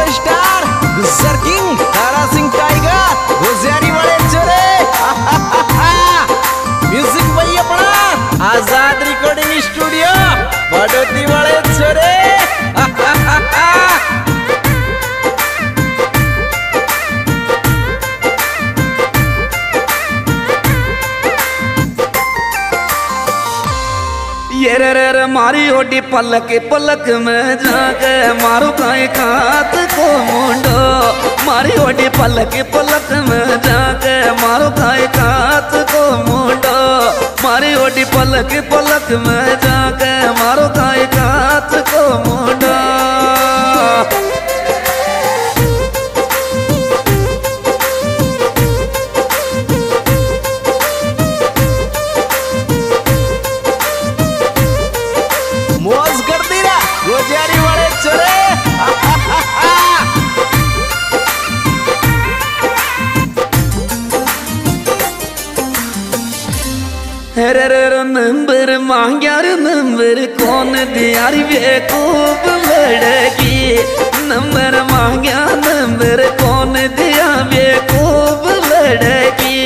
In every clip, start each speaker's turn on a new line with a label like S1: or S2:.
S1: superstar Besar
S2: King रे मारी OD पलक पलक में जाके मारो काई खात को मुंडो। मारी ओडी पलक पलक में जाके मारो काई खात को मुंडो। मारी ओडी पलक पलक में जाके मारो काई खात को मुंडो। मांग्यार नंबर कौन दियार बेकूफ लड़की नंबर मांग्या नंबर कौन दिया बेकूफ लड़की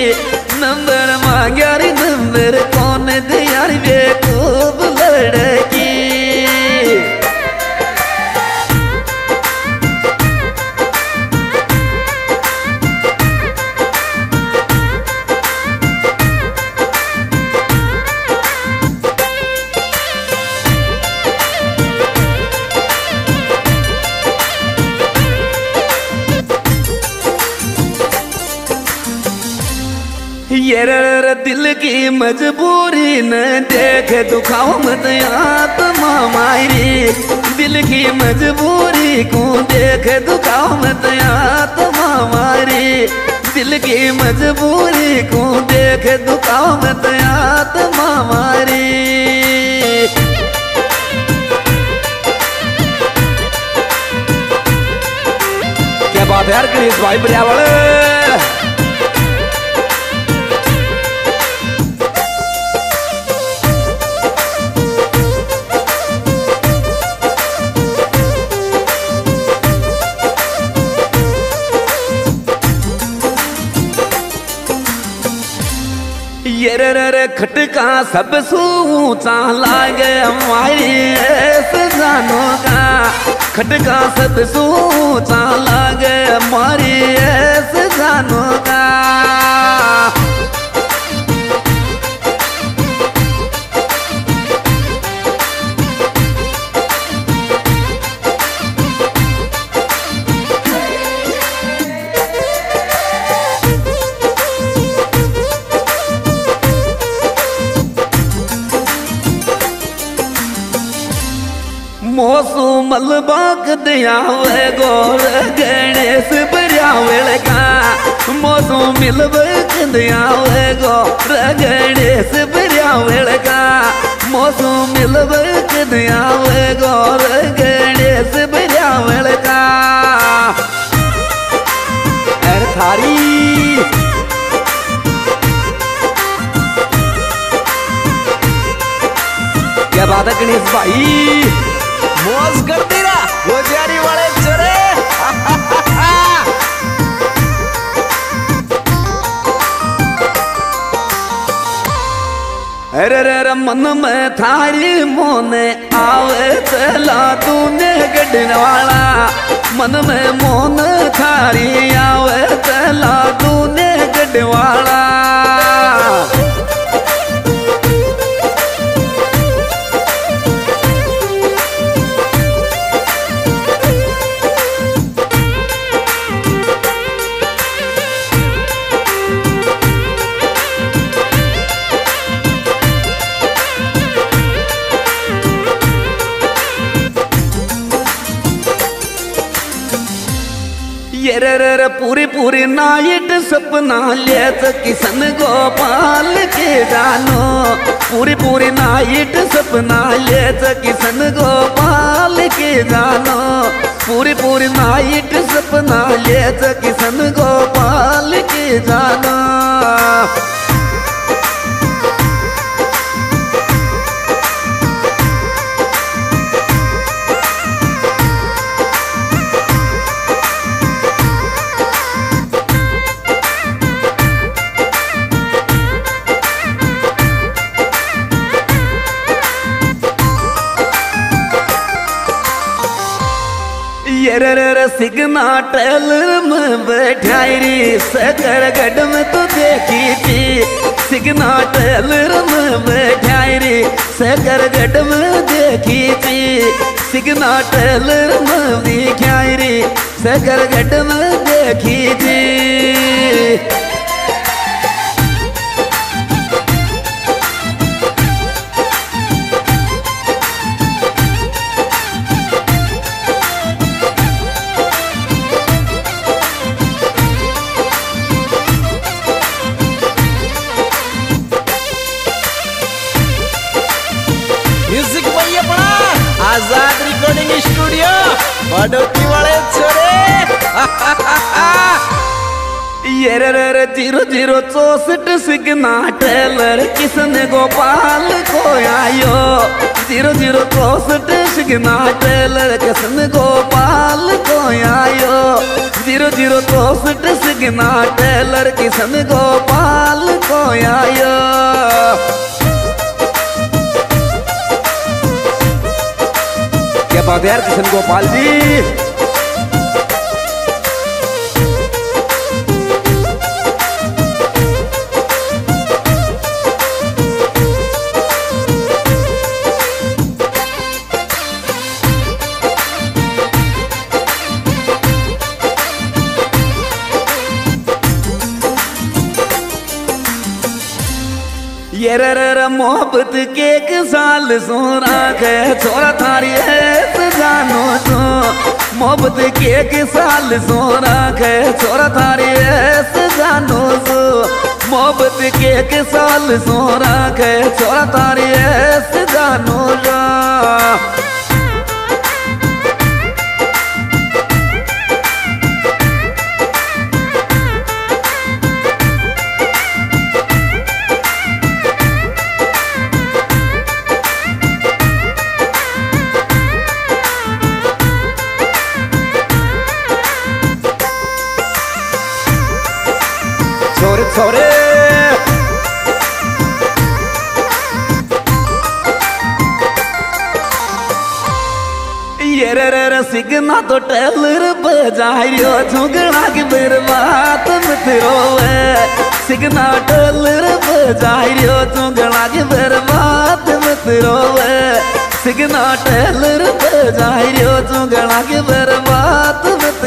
S2: नंबर रे दिल की मजबूरी न देख, दुखाओ मत आत्मा मायरी दिल की मजबूरी को देख, दुखाओ मत आत्मा मारी दिल की मजबूरी को देख, दुखाओ मत आत्मा मारी
S1: क्या बात है यार भाई, पर्यावरण।
S2: खटका सब सूचा लागे हमारी जानो का। खटका सब सूचा लागे हमारी जानो का। मलबाग दियावे गोर, गणेश बरियावल का मोसू मिलबक दियावे गोर, गणेश बरियावल का मोसू मिलबक दियावे गोर, गणेश बरियावल का
S1: अरे थारी। क्या बात है गणेश भाई? मौज कर दी रा गुजरी वाले चले
S2: अरे रे रे मन में थारी मोने आवे चला तूने गढ़ने वाला मन में मोन थारी आवे चला तूने गढ़ने वाला ये रे रे रे पूरी पूरी नाइट सपना लेत किशन गोपाल के जानो। पूरी पूरी नाइट सपना लेत किशन गोपाल के जानो। पूरी पूरी नाइट सपना लेत किशन गोपाल ये सिग्मा टल में बैठाई सकर में तो देखी थी। सिगना टल में बैठाई सकर गड में देखी थी। सिगना टल में दिखाई री सकर में देखी थी।
S1: रिकॉर्डिंग स्टूडियो बडोती वाले छोरे
S2: ये रे रे रे ज़ीरो ज़ीरो चौसठ सिगना टेलर किसन गोपाल को आयो ज़ीरो ज़ीरो चौसठ सिगना टेलर किसन गोपाल को आयो ज़ीरो ज़ीरो चौसठ सिगना टेलर किसन गोपाल को आयो यार किशन गोपाल जी। मोहब्बत के एक साल सोना के छोरा थारी है जानो तो मोहब्बत के एक साल सोना के छोरा थारी है जानो तो मोहब्बत के एक साल सोना के छोरा थारी है जानो जा सिगना तो टेलर बजायो झुगड़ा की बर्बाद मित्रो सिगना टेलर बजायो झुगड़ा की बर्बाद मित्रो सिगना टेलर बजायो झुगड़ा की बर्बाद मत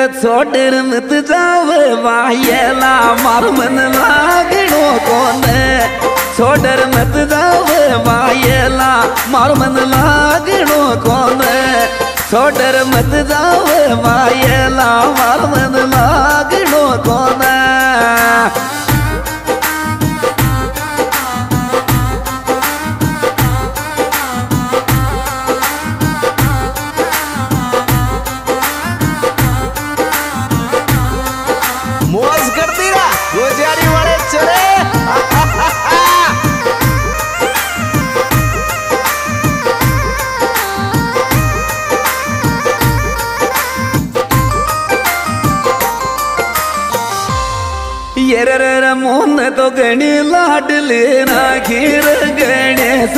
S2: ये रे रे रे छोटर मत जावे वायला मार मन लागणो कोने छोटर मत जावे वायला मार मन लागणो कोने छोटर मत जावे वायला मार मन लागणो कोने ये रे खीर गणेश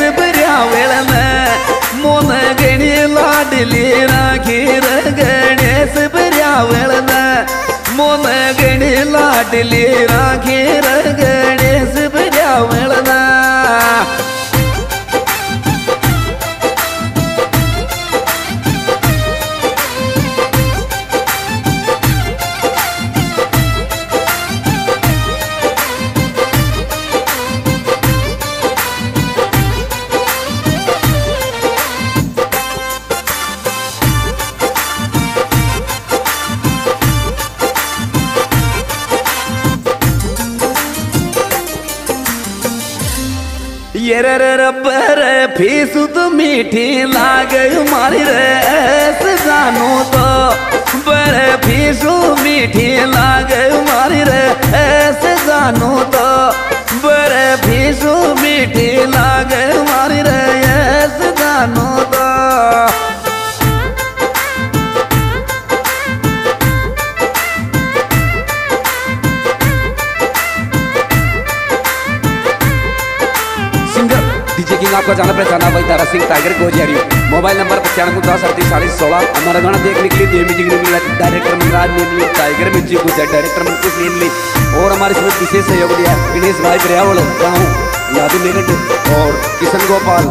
S2: मोहन तो गणी लाडले राखीर गणेश बऱ्या वेळ मोन गणी लाडली राखीर गणेश बऱ्या वेळ मोन रे रब्बे रे रे तो मीठी लागे मारी रे, ऐसे जानू तो। बड़े फीसू मीठी लागे मारी रे
S1: भाई तारा सिंह टाइगर गोजारी मोबाइल नंबर पचानवे, दस, अड़तीस, चालीस, सोलह। हमारा गाना देखने के लिए देव मिला डायरेक्टर मनराज ने टाइगर म्यूज़िक को डायरेक्टर मनकुश ने मिली। और हमारे इसमें विशेष सहयोग दिया गणेश भाई, ब्रियावल, गाँव, यादव मेरठ और किशन गोपाल।